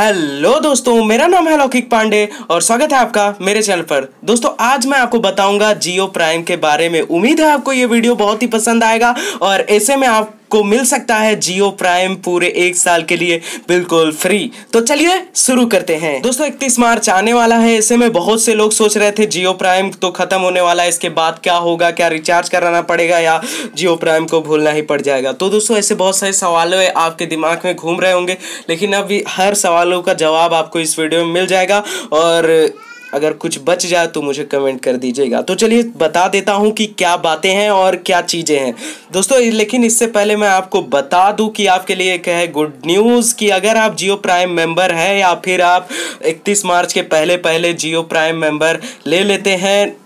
Hello दोस्तों, मेरा नाम है लौकिक पांडे और स्वागत है आपका मेरे चैनल पर। दोस्तों, आज मैं आपको बताऊँगा जियो प्राइम के बारे में। उम्मीद है आपको ये वीडियो बहुत ही पसंद आएगा और ऐसे में आपको मिल सकता है जियो प्राइम पूरे एक साल के लिए बिल्कुल फ्री। तो चलिए शुरू करते हैं। दोस्तों, इकतीस मार्च आने वाला है। ऐसे में बहुत से लोग सोच रहे थे, जियो प्राइम तो खत्म होने वाला है। इसके बाद क्या होगा, क्या रिचार्ज कराना पड़ेगा या जियो प्राइम को भूलना ही पड़ जाएगा? तो दोस्तों, ऐसे बहुत सारे सवाल आपके दिमाग में घूम रहे होंगे, लेकिन अभी हर सवालों का जवाब आपको इस वीडियो में मिल जाएगा। और अगर कुछ बच जाए तो मुझे कमेंट कर दीजिएगा। तो चलिए बता देता हूँ कि क्या बातें हैं और क्या चीज़ें हैं। दोस्तों, लेकिन इससे पहले मैं आपको बता दूँ कि आपके लिए एक है गुड न्यूज़ कि अगर आप जियो प्राइम मेंबर हैं या फिर आप 31 मार्च के पहले पहले जियो प्राइम मेंबर ले लेते हैं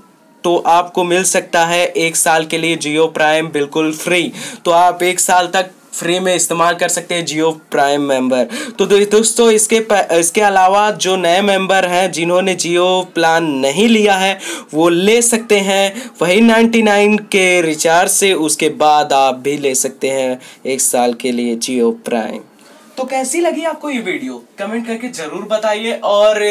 तो आपको मिल सकता है एक साल के लिए जियो प्राइम बिल्कुल फ्री तो आप एक साल तक फ्री में इस्तेमाल कर सकते हैं जियो प्राइम मेंबर। तो दोस्तों, इसके इसके अलावा जो नए मेंबर हैं, जिन्होंने जियो प्लान नहीं लिया है, वो ले सकते हैं। वही 99 के रिचार्ज से उसके बाद आप भी ले सकते हैं एक साल के लिए जियो प्राइम। तो कैसी लगी आपको ये वीडियो? कमेंट करके ज़रूर बताइए और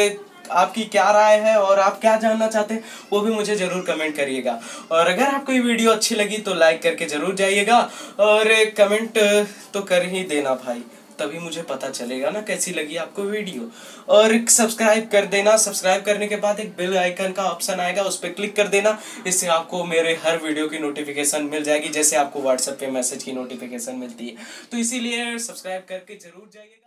आपकी क्या राय है और आप क्या जानना चाहते हैं, वो भी मुझे ज़रूर कमेंट करिएगा। और अगर आपको ये वीडियो अच्छी लगी तो लाइक करके ज़रूर जाइएगा। और कमेंट तो कर ही देना भाई, तभी मुझे पता चलेगा ना कैसी लगी आपको वीडियो। और सब्सक्राइब कर देना। सब्सक्राइब करने के बाद एक बेल आइकन का ऑप्शन आएगा, उस पर क्लिक कर देना। इससे आपको मेरे हर वीडियो की नोटिफिकेशन मिल जाएगी, जैसे आपको व्हाट्सएप पे मैसेज की नोटिफिकेशन मिलती है। तो इसीलिए सब्सक्राइब करके ज़रूर जाइएगा।